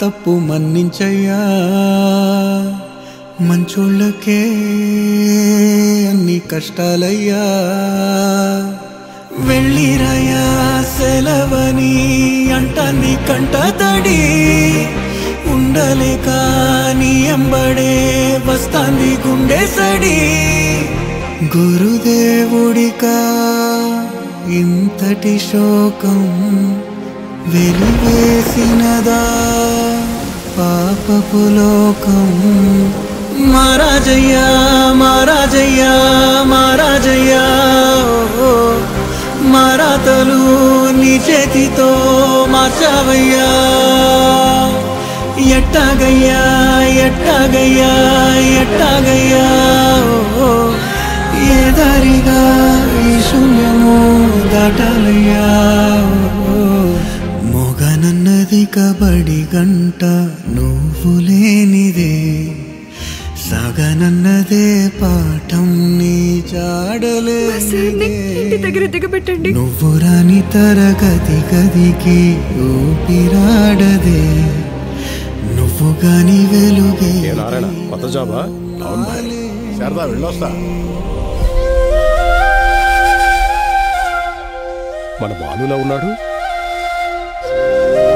తప్పు మన్నించయ్యా. మంచోళ్ళకే అన్ని కష్టాలయ్యా. వెళ్ళిరయ్యా సెలవని అంటాన్ని కంట తడి ఉండలేక నీ ఎంబడే వస్తాంది గుండె సడి. గురుదేవుడికా ఇంతటి శోకం వెలివేసినదా పాపపు లోకం. మహారాజయ్యా మహారాజయ్యా మహారాజయ్యా ఓ, మారాతలు నీ చేతితో మార్చావయ్యా. ఎట్టాగయ్యా ఎట్టాగయ్యా ఎట్టాగయ్యా ఏ దారిగా ఈ శూన్యము దాట మొగనన్నది కబడి గంట నువ్వు లేనిదే. సగనన్నదే పాఠం నీ దగ్గర దిగబెట్టండి. నువ్వు రాని తరగతి గదికి ఊపిరాడదే. నువ్వు గాని వెలుగే కొత్త జాబా? శారదా వెళ్ళొస్తా. మన బాలులా ఉన్నాడు? Bye.